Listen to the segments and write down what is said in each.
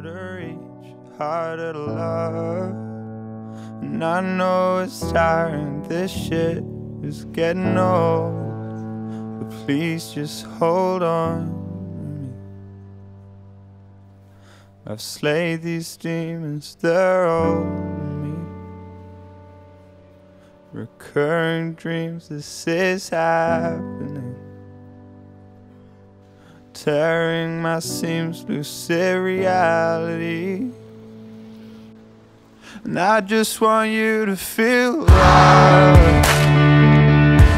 harder to reach, harder to love. And I know it's tiring, this shit is getting old. But please just hold on. I've slayed these demons, they're over me. Recurring dreams, this is happening. Tearing my seams, lucid reality. And I just want you to feel love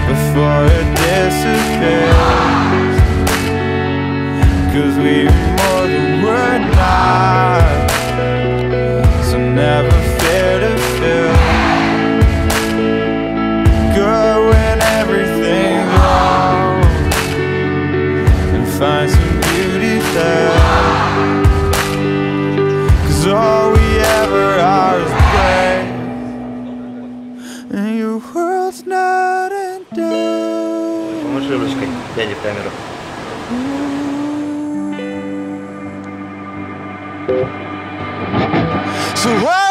before it disappears. Cause we are more than we're not. there. Cause all we ever are is brave. And your world's not ending. Поможи ручкой дяде камеру. So I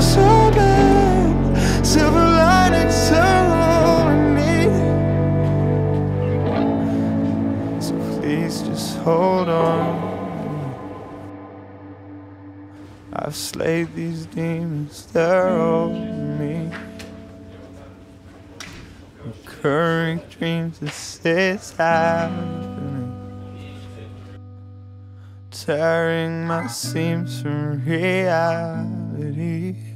Silver. So please just hold on. I've slayed these demons, they're over me. Recurring dreams, this is happening. Tearing my seams from reality.